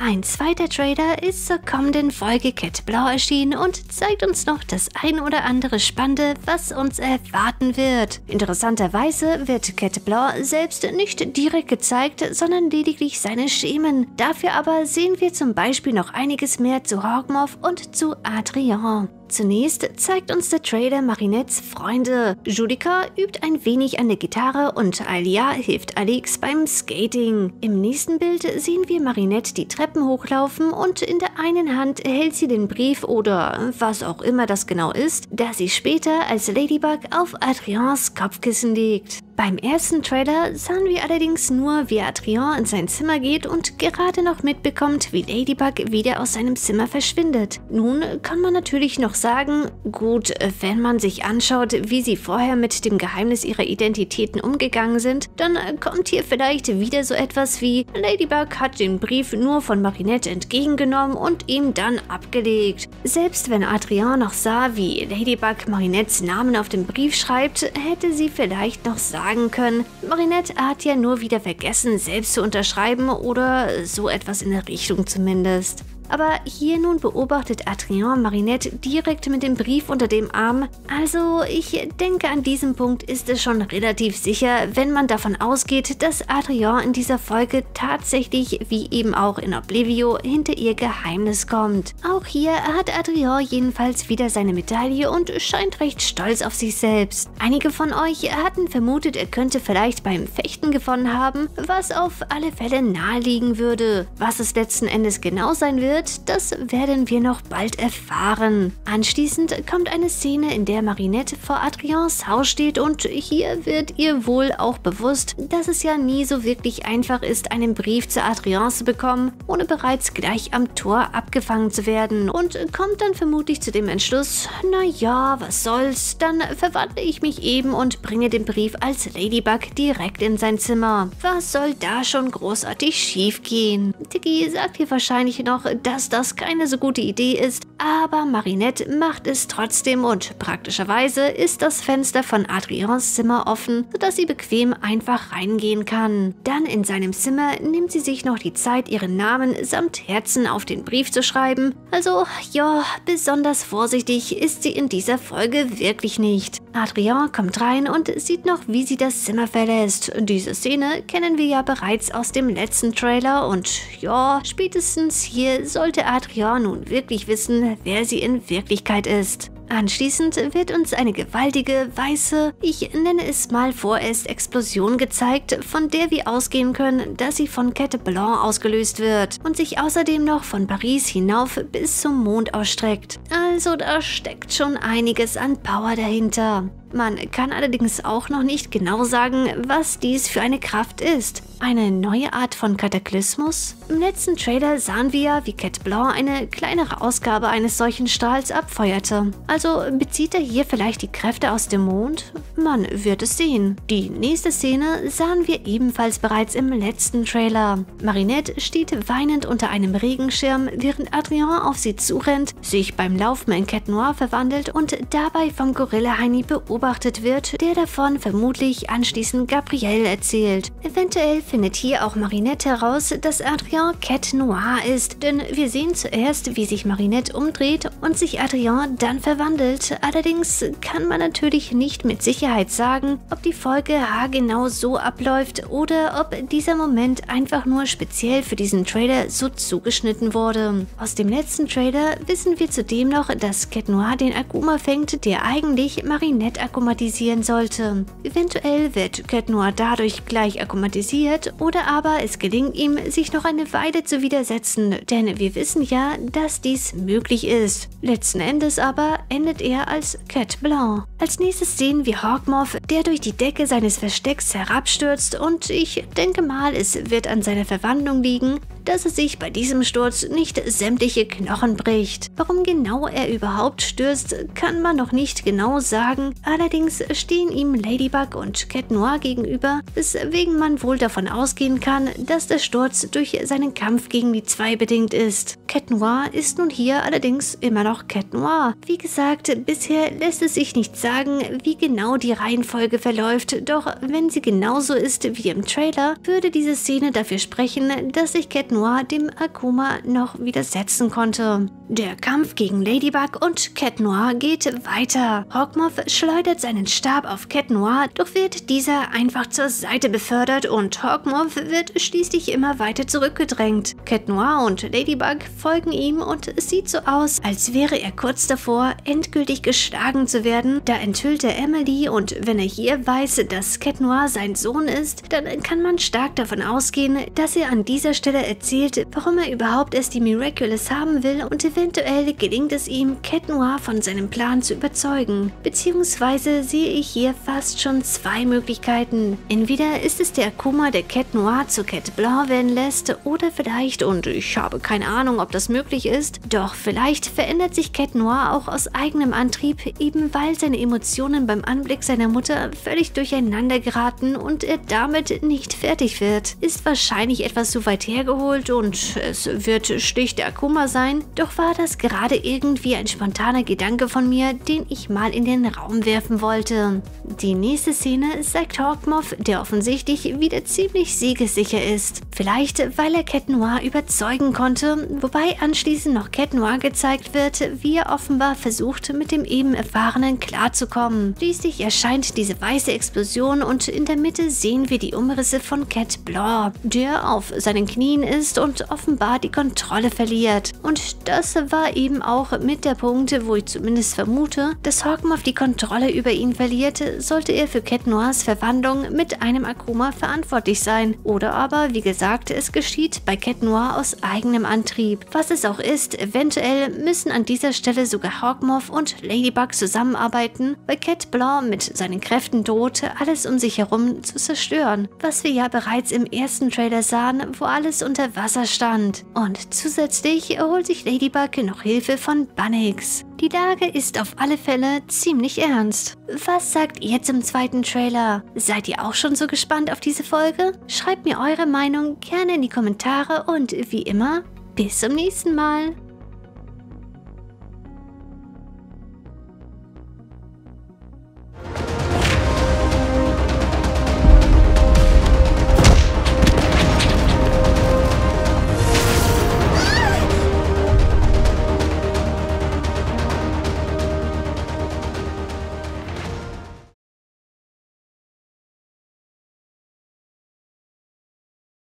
Ein zweiter Trailer ist zur kommenden Folge Cat Blau erschienen und zeigt uns noch das ein oder andere Spannende, was uns erwarten wird. Interessanterweise wird Cat Blau selbst nicht direkt gezeigt, sondern lediglich seine Schemen. Dafür aber sehen wir zum Beispiel noch einiges mehr zu Hawkmoth und zu Adrian. Zunächst zeigt uns der Trailer Marinettes Freunde. Judica übt ein wenig an der Gitarre und Alia hilft Alex beim Skating. Im nächsten Bild sehen wir Marinette die Treppen hochlaufen und in der einen Hand hält sie den Brief oder was auch immer das genau ist, der sie später als Ladybug auf Adrians Kopfkissen legt. Beim ersten Trailer sahen wir allerdings nur, wie Adrian in sein Zimmer geht und gerade noch mitbekommt, wie Ladybug wieder aus seinem Zimmer verschwindet. Nun kann man natürlich noch sagen, gut, wenn man sich anschaut, wie sie vorher mit dem Geheimnis ihrer Identitäten umgegangen sind, dann kommt hier vielleicht wieder so etwas wie Ladybug hat den Brief nur von Marinette entgegengenommen und ihm dann abgelegt. Selbst wenn Adrian noch sah, wie Ladybug Marinettes Namen auf dem Brief schreibt, hätte sie vielleicht noch sagen sagen können, Marinette hat ja nur wieder vergessen, selbst zu unterschreiben oder so etwas in der Richtung zumindest. Aber hier nun beobachtet Adrien Marinette direkt mit dem Brief unter dem Arm. Also ich denke an diesem Punkt ist es schon relativ sicher, wenn man davon ausgeht, dass Adrien in dieser Folge tatsächlich, wie eben auch in Oblivio, hinter ihr Geheimnis kommt. Auch hier hat Adrien jedenfalls wieder seine Medaille und scheint recht stolz auf sich selbst. Einige von euch hatten vermutet, er könnte vielleicht beim Fechten gewonnen haben, was auf alle Fälle naheliegen würde. Was es letzten Endes genau sein wird, wird, das werden wir noch bald erfahren. Anschließend kommt eine Szene, in der Marinette vor Adrians Haus steht und hier wird ihr wohl auch bewusst, dass es ja nie so wirklich einfach ist, einen Brief zu Adrian zu bekommen, ohne bereits gleich am Tor abgefangen zu werden und kommt dann vermutlich zu dem Entschluss, naja, was soll's, dann verwandle ich mich eben und bringe den Brief als Ladybug direkt in sein Zimmer. Was soll da schon großartig schief gehen? Tiki sagt hier wahrscheinlich noch, dass das keine so gute Idee ist, aber Marinette macht es trotzdem und praktischerweise ist das Fenster von Adrians Zimmer offen, sodass sie bequem einfach reingehen kann. Dann in seinem Zimmer nimmt sie sich noch die Zeit, ihren Namen samt Herzen auf den Brief zu schreiben. Also, ja, besonders vorsichtig ist sie in dieser Folge wirklich nicht. Adrian kommt rein und sieht noch, wie sie das Zimmer verlässt. Diese Szene kennen wir ja bereits aus dem letzten Trailer und ja, spätestens hier sollte Adrian nun wirklich wissen, wer sie in Wirklichkeit ist. Anschließend wird uns eine gewaltige, weiße, ich nenne es mal vorerst Explosion gezeigt, von der wir ausgehen können, dass sie von Kette Blanc ausgelöst wird und sich außerdem noch von Paris hinauf bis zum Mond ausstreckt. Also da steckt schon einiges an Power dahinter. Man kann allerdings auch noch nicht genau sagen, was dies für eine Kraft ist. Eine neue Art von Kataklysmus? Im letzten Trailer sahen wir, wie Cat Blanc eine kleinere Ausgabe eines solchen Strahls abfeuerte. Also bezieht er hier vielleicht die Kräfte aus dem Mond? Man wird es sehen. Die nächste Szene sahen wir ebenfalls bereits im letzten Trailer. Marinette steht weinend unter einem Regenschirm, während Adrien auf sie zurennt, sich beim Laufen in Cat Noir verwandelt und dabei vom Gorilla Heini beobachtet beobachtet wird, der davon vermutlich anschließend Gabrielle erzählt. Eventuell findet hier auch Marinette heraus, dass Adrien Cat Noir ist, denn wir sehen zuerst, wie sich Marinette umdreht und sich Adrien dann verwandelt. Allerdings kann man natürlich nicht mit Sicherheit sagen, ob die Folge haargenau so abläuft oder ob dieser Moment einfach nur speziell für diesen Trailer so zugeschnitten wurde. Aus dem letzten Trailer wissen wir zudem noch, dass Cat Noir den Akuma fängt, der eigentlich Marinette akkumatisieren sollte. Eventuell wird Cat Noir dadurch gleich akkumatisiert oder aber es gelingt ihm, sich noch eine Weile zu widersetzen, denn wir wissen ja, dass dies möglich ist. Letzten Endes aber endet er als Cat Blanc. Als nächstes sehen wir Hawkmoth, der durch die Decke seines Verstecks herabstürzt und ich denke mal, es wird an seiner Verwandlung liegen, dass es sich bei diesem Sturz nicht sämtliche Knochen bricht. Warum genau er überhaupt stürzt, kann man noch nicht genau sagen, allerdings stehen ihm Ladybug und Cat Noir gegenüber, weswegen man wohl davon ausgehen kann, dass der Sturz durch seinen Kampf gegen die zwei bedingt ist. Cat Noir ist nun hier allerdings immer noch Cat Noir. Wie gesagt, bisher lässt es sich nicht sagen, wie genau die Reihenfolge verläuft, doch wenn sie genauso ist wie im Trailer, würde diese Szene dafür sprechen, dass sich Cat Noir Noir dem Akuma noch widersetzen konnte. Der Kampf gegen Ladybug und Cat Noir geht weiter. Hawkmoth schleudert seinen Stab auf Cat Noir, doch wird dieser einfach zur Seite befördert und Hawkmoth wird schließlich immer weiter zurückgedrängt. Cat Noir und Ladybug folgen ihm und es sieht so aus, als wäre er kurz davor, endgültig geschlagen zu werden. Da enthüllt er Emily und wenn er hier weiß, dass Cat Noir sein Sohn ist, dann kann man stark davon ausgehen, dass er an dieser Stelle erzählt, warum er überhaupt erst die Miraculous haben will und eventuell gelingt es ihm, Cat Noir von seinem Plan zu überzeugen. Beziehungsweise sehe ich hier fast schon zwei Möglichkeiten. Entweder ist es der Akuma, der Cat Noir zu Cat Blanc werden lässt, oder vielleicht, und ich habe keine Ahnung, ob das möglich ist, doch vielleicht verändert sich Cat Noir auch aus eigenem Antrieb, eben weil seine Emotionen beim Anblick seiner Mutter völlig durcheinander geraten und er damit nicht fertig wird. Ist wahrscheinlich etwas zu weit hergeholt und es wird schlicht der Akuma sein, doch war das gerade irgendwie ein spontaner Gedanke von mir, den ich mal in den Raum werfen wollte. Die nächste Szene zeigt Hawkmoth, der offensichtlich wieder ziemlich siegessicher ist. Vielleicht, weil er Cat Noir überzeugen konnte, wobei anschließend noch Cat Noir gezeigt wird, wie er offenbar versucht, mit dem eben Erfahrenen klarzukommen. Schließlich erscheint diese weiße Explosion und in der Mitte sehen wir die Umrisse von Cat Blanc, der auf seinen Knien ist und offenbar die Kontrolle verliert. Und das war eben auch mit der Punkt, wo ich zumindest vermute, dass Hawkmoth die Kontrolle über ihn verliert, sollte er für Cat Noirs Verwandlung mit einem Akuma verantwortlich sein. Oder aber, wie gesagt, es geschieht bei Cat Noir aus eigenem Antrieb. Was es auch ist, eventuell müssen an dieser Stelle sogar Hawkmoth und Ladybug zusammenarbeiten, weil Cat Blanc mit seinen Kräften drohte, alles um sich herum zu zerstören. Was wir ja bereits im ersten Trailer sahen, wo alles unter Wasser stand. Und zusätzlich holt sich Ladybug noch Hilfe von Bunnix. Die Lage ist auf alle Fälle ziemlich ernst. Was sagt ihr zum zweiten Trailer? Seid ihr auch schon so gespannt auf diese Folge? Schreibt mir eure Meinung gerne in die Kommentare und wie immer, bis zum nächsten Mal.